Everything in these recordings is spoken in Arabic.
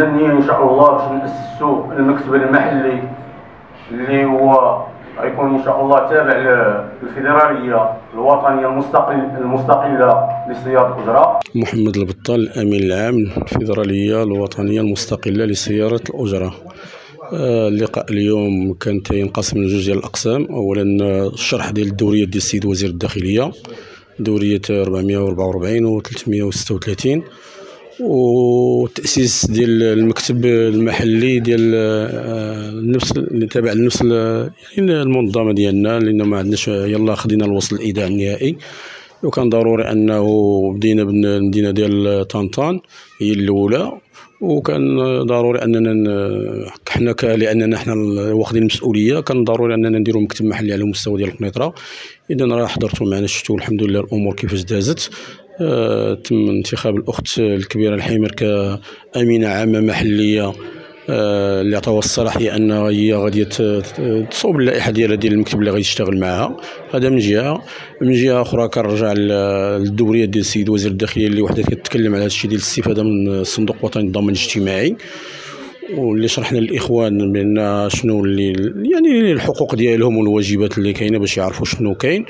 النية إن شاء الله باش نأسسوا المكتب المحلي اللي هو غيكون إن شاء الله تابع للفيدرالية الوطنية المستقل المستقلة لسياره الاجره محمد البطال الامين العام الفيدرالية الوطنية المستقلة لسياره الاجره اللقاء اليوم كان ينقسم لجوج ديال الأقسام. اولا الشرح ديال الدوريه ديال السيد وزير الداخلية دورية 444 و 336 والتاسيس ديال المكتب المحلي ديال آه، نفس اللي تابع لنفس يعني المنظمة ديالنا لأن ما عندناش يلا خدينا الوصل الإيداع النهائي. وكان ضروري أنه بدينا بالمدينة ديال طنطان هي الأولى. وكان ضروري أننا حنا لأننا حنا واخدين المسؤولية كان ضروري أننا نديروا مكتب محلي على مستوى ديال القنيطره اذا راه حضرتوا معنا شفتوا الحمد لله الأمور كيفاش دازت. آه، تم انتخاب الأخت الكبيرة الحمير كأمينة عامة محلية آه، اللي عطاوها الصلاحيه أنها هي غادي تصوب اللائحة ديالها ديال المكتب اللي غادي يشتغل معها هذا من جهة. من جهة أخرى كنرجع للدوريه ديال السيد وزير الداخلية اللي وحدة كتكلم على هذا الشيء ديال الاستفادة من الصندوق الوطني للضمان الاجتماعي. واللي شرحنا للإخوان بان شنو اللي يعني الحقوق ديالهم والواجبات اللي كاينة باش يعرفوا شنو كاين.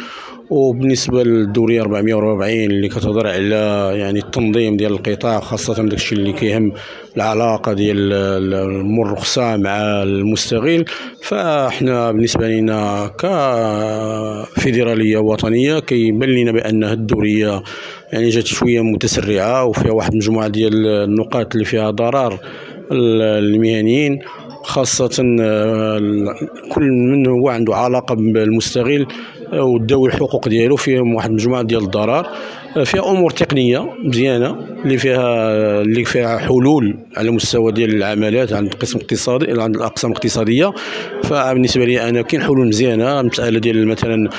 وبالنسبة للدوريه 440 اللي كتهضر على يعني التنظيم ديال القطاع خاصة داكشي اللي كيهم العلاقة ديال المرخصة مع المستغل. فاحنا بالنسبة لنا كفيدرالية وطنية كيبان لنا بأن الدورية يعني جات شوية متسرعة وفيها واحد المجموعه ديال النقاط اللي فيها ضرر. المهنيين خاصة آه، كل من هو عنده علاقة بالمستغل. وداوي الحقوق ديالو فيهم واحد المجموعة ديال الضرر. آه، فيها أمور تقنية مزيانة اللي فيها اللي فيها حلول على مستوى ديال العمليات عند القسم الاقتصادي عند الأقسام الاقتصادية. فبالنسبة لي أنا كاين حلول مزيانة. المسألة ديال مثلا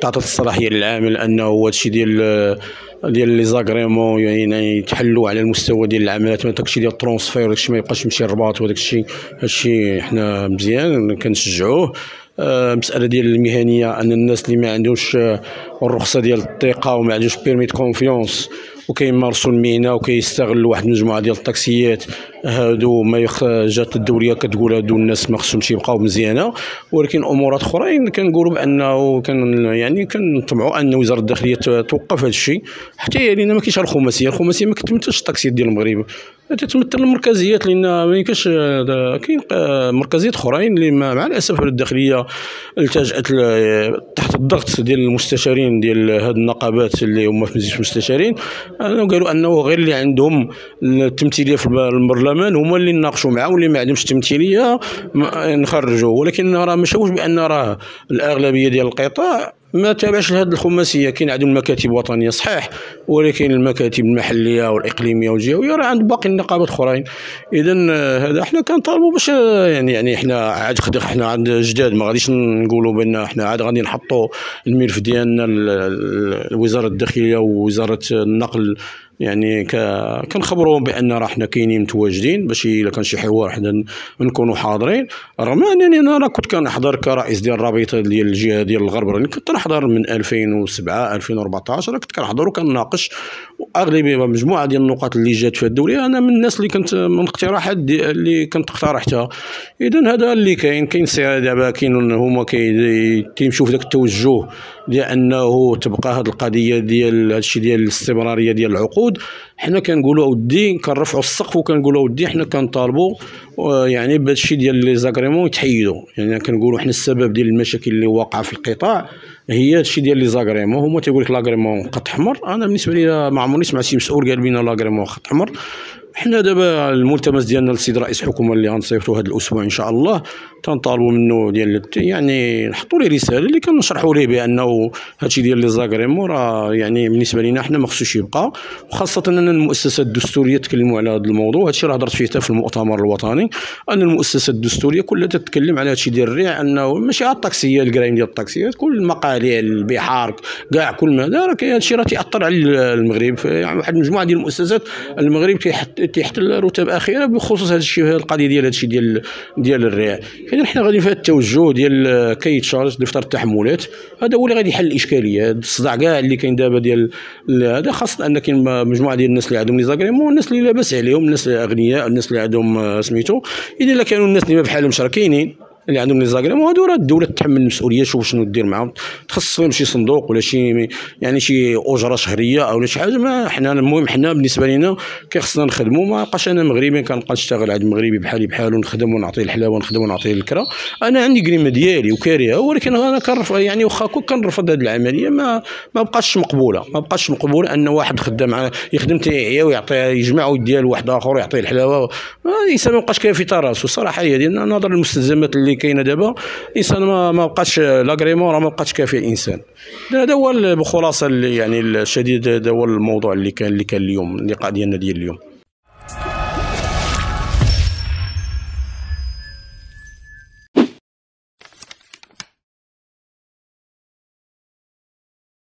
تعطي الصلاحيه للعامل أنه هذا الشيء ديال ديال les agréments يعني يتحلوا على المستوى ديال العمليات ما داكشي ديال ال transfert داكشي ما يبقاش يمشي الرباط وداك الشيء هادشي حنا مزيان كنشجعوه. آه، ديال المهنية أن الناس اللي ما عندوش آه، الرخصة ديال الثقه وما عندوش permis confiance وكيمارسوا المهنة وكيستغلوا واحد المجموعة ديال الطاكسيات هادو ما يخ... جات الدوريه كتقول هادو الناس ما خصهمش يبقاو مزيانة ولكن أمورات أخرين كنقولوا بأنه كان يعني كنطمعوا أن وزارة الداخلية توقف هذا الشيء حتى يعني ما كاينش الخماسية الخماسية ما كتمثلش الطاكسيات ديال المغرب. تتمثل المركزيات لأن ما كاينش كاين مركزيات أخرين اللي مع الأسف الداخلية التجأت تحت الضغط ديال المستشارين ديال هاد النقابات اللي هما في مجلس المستشارين. قالوا أنه غير اللي عندهم التمثيلية في البرلمان هما اللي ناقشوا معاه واللي ما عندهمش التمثيلية نخرجوا. ولكن راه ما شافوش بأن راه الأغلبية ديال القطاع ما تابعش لهذه الخماسية. كاين عندهم مكاتب وطنيه صحيح. ولكن المكاتب المحلية والإقليمية والجهوية راه عند باقي النقابات الاخرين اذا هذا حنا كنطالبوا باش يعني يعني حنا عاد حنا عند جداد ما غاديش نقولوا بأن حنا عاد غادي نحطوا الملف ديالنا لوزاره الداخلية ووزارة النقل. يعني كنخبروهم بأن راه حنا كاينين متواجدين باش إلا كان شي حوار حنا نكونوا حاضرين. رغم أنني أنا راه كنت كنحضر كرئيس ديال الرابطة ديال الجهة ديال الغرب راني كنت نحضر من 2007 2014 كنت كنحضر وكنناقش واغلبيه مجموعة ديال النقاط اللي جات في الدوريه أنا من الناس اللي كنت من اقتراحات اللي كنت اقترحتها. اذا هذا اللي كاين كاين دابا كاين هما كيمشيو في ذاك التوجه ديال أنه تبقى هذه القضية ديال هادشي ديال الاستمرارية ديال العقود. حنا كنقولوا أودي كنرفعوا السقف وكنقولوا أودي حنا كنطالبوا يعني بهذا الشيء ديال لي زاغريمون يتحيدوا. يعني كنقولوا حنا السبب ديال المشاكل اللي واقعة في القطاع هي الشيء ديال les agréments. هما تيقول لك l'agrément خط احمر أنا بالنسبة لي ما عمرني سمعت شي مسؤول قال بينا l'agrément خط احمر حنا دابا الملتمس ديالنا للسيد رئيس الحكومة اللي غنصيفطوا هذا الأسبوع إن شاء الله تنطالبوا منه ديال يعني نحطوا ليه رسالة اللي كنشرحوا ليه بأنه هادشي ديال les agréments راه يعني بالنسبة لنا حنا ما خصوش يبقى. وخاصة أن المؤسسات الدستورية تكلموا على هذا الموضوع هادشي راه هضرت فيه حتى في المؤتمر الوطني. أن المؤسسات الدستورية كلها تتكلم على هادشي ديال الريع أنه ماشي على الطاكسيه الكرايم ديال الطاكسيات كل المقالع البحار كاع كل ما. هذا راه هادشي راه تيأثر على المغرب. يعني واحد المجموعه ديال المؤسسات المغرب تحت الرتب أخيرة بخصوص هذا الشيء القضية ديال هذا الشيء ديال ديال الريع اذا حنا غادي في هذا التوجه ديال cahier de charges دفتر التحملات. هذا هو اللي غادي يحل الإشكالية. الصداع كاع اللي كاين دابا ديال هذا خاصة أن كاين مجموعة ديال الناس اللي عندهم les agréments والناس اللي لاباس عليهم الناس الاغنياء الناس اللي عندهم سميتو. اذا كانوا الناس اللي ما بحالهمش راه كاينين. اللي عندهم les agréments هادو راه الدولة تحمل المسؤولية. شوف شنو دير معاهم. تخصص لهم شي صندوق ولا شي يعني شي أجرة شهرية أو شي حاجة. ما حنا المهم حنا بالنسبة لنا كيخصنا نخدموا ما بقاش أنا مغربي كنبقى نشتغل عند مغربي بحالي بحالو نخدم ونعطيه الحلاوة ونخدم ونعطيه الكرا. أنا عندي كريمه ديالي وكارهها ولكن أنا كنرفض يعني واخا كنرفض هذه العملية ما ما بقاش مقبولة. ما بقاش مقبولة أن واحد خدام يخدم تيعيا ويعطي يجمع ويديها لواحد آخر ويعطيه الحلاوة. الانسان ما بقاش كافي راسو الصراحه هي ديالنا نظرا اللي كاينة دابا الإنسان ما ما بقاش لاغريمون راه ما بقاش كافي الإنسان. هذا هو بخلاصة يعني الشديد هذا هو الموضوع اللي كان اللي كان اليوم اللقاء ديالنا ديال اليوم.